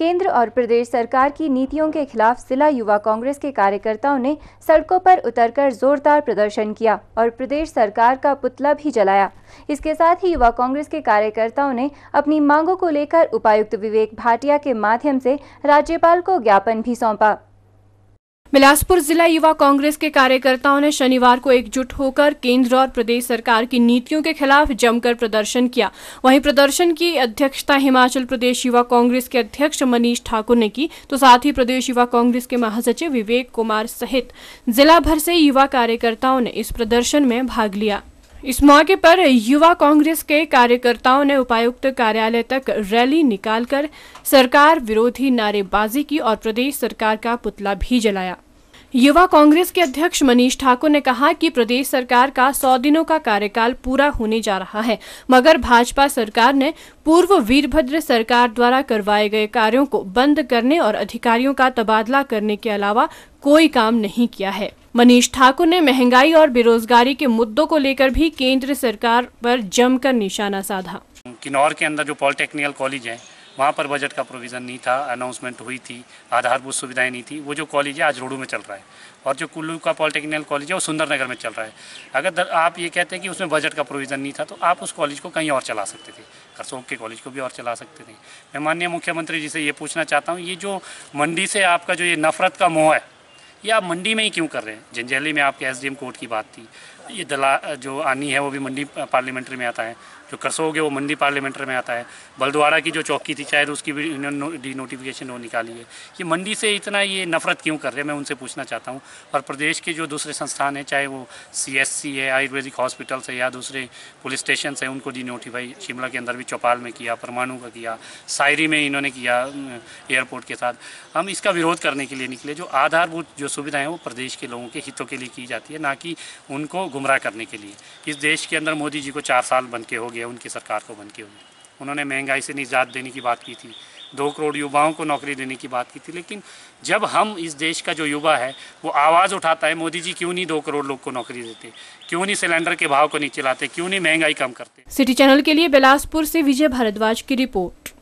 केंद्र और प्रदेश सरकार की नीतियों के खिलाफ जिला युवा कांग्रेस के कार्यकर्ताओं ने सड़कों पर उतरकर जोरदार प्रदर्शन किया और प्रदेश सरकार का पुतला भी जलाया। इसके साथ ही युवा कांग्रेस के कार्यकर्ताओं ने अपनी मांगों को लेकर उपायुक्त विवेक भाटिया के माध्यम से राज्यपाल को ज्ञापन भी सौंपा। बिलासपुर जिला युवा कांग्रेस के कार्यकर्ताओं ने शनिवार को एकजुट होकर केंद्र और प्रदेश सरकार की नीतियों के खिलाफ जमकर प्रदर्शन किया। वहीं प्रदर्शन की अध्यक्षता हिमाचल प्रदेश युवा कांग्रेस के अध्यक्ष मनीष ठाकुर ने की तो साथ ही प्रदेश युवा कांग्रेस के महासचिव विवेक कुमार सहित जिला भर से युवा कार्यकर्ताओं ने इस प्रदर्शन में भाग लिया। इस मौके पर युवा कांग्रेस के कार्यकर्ताओं ने उपायुक्त कार्यालय तक रैली निकालकर सरकार विरोधी नारेबाजी की और प्रदेश सरकार का पुतला भी जलाया। युवा कांग्रेस के अध्यक्ष मनीष ठाकुर ने कहा कि प्रदेश सरकार का सौ दिनों का कार्यकाल पूरा होने जा रहा है, मगर भाजपा सरकार ने पूर्व वीरभद्र सरकार द्वारा करवाए गए कार्यों को बंद करने और अधिकारियों का तबादला करने के अलावा कोई काम नहीं किया है। मनीष ठाकुर ने महँगाई और बेरोजगारी के मुद्दों को लेकर भी केंद्र सरकार पर जमकर निशाना साधा। किन्नौर के अंदर जो पॉलिटेक्निकल कॉलेज है, वहाँ पर बजट का प्रोविज़न नहीं था अनाउंसमेंट हुई थी, आधारभूत सुविधाएँ नहीं थी, वो जो कॉलेज है आज रोडू में चल रहा है। और जो कुल्लू का पॉलिटेक्निकल कॉलेज है, वो सुंदरनगर में चल रहा है। अगर आप ये कहते हैं कि उसमें बजट का प्रोविज़न नहीं था तो आप उस कॉलेज को कहीं और चला सकते थे। करसोग के कॉलेज को भी और चला सकते थे। मैं माननीय मुख्यमंत्री जी से ये पूछना चाहता हूँ, ये जो मंडी से आपका जो ये नफ़रत का मोह है ये मंडी में ही क्यों कर रहे हैं? जंजैली में आपके एसडीएम कोर्ट की बात थी। ये दला, जो आनी है, वो भी मंडी पार्लियामेंट्री में आता है। जो करसोग है वो मंडी पार्लियामेंट्री में आता है। बलद्वारा की जो चौकी थी, शायद उसकी भी डी नोटिफिकेशन वो निकाली है। कि मंडी से इतना ये नफरत क्यों कर रहे हैं, मैं उनसे पूछना चाहता हूँ। और प्रदेश के जो दूसरे संस्थान हैं, चाहे वो सी है, आयुर्वेदिक हॉस्पिटल्स है, या दूसरे पुलिस स्टेशन है, उनको डी नोटिफाई शिमला के अंदर भी चौपाल में किया, परमाणु का किया सायरी में इन्होंने किया एयरपोर्ट के साथ। हम इसका विरोध करने के लिए निकले, जो आधारभूत जो सुविधाएँ वो प्रदेश के लोगों के हितों के लिए की जाती है, ना कि उनको गुमराह करने के लिए। इस देश के अंदर मोदी जी को चार साल बन के हो गया उनकी सरकार को बन के हो गया उन्होंने महँगाई से निजात देने की बात की थी, दो करोड़ युवाओं को नौकरी देने की बात की थी, लेकिन जब हम इस देश का जो युवा है, वो आवाज़ उठाता है, मोदी जी क्यों नहीं दो करोड़ लोग को नौकरी देते? क्यों नहीं सिलेंडर के भाव को नीचे लाते? क्यों नहीं महँगाई कम करते? सिटी चैनल के लिए बिलासपुर से विजय भारद्वाज की रिपोर्ट।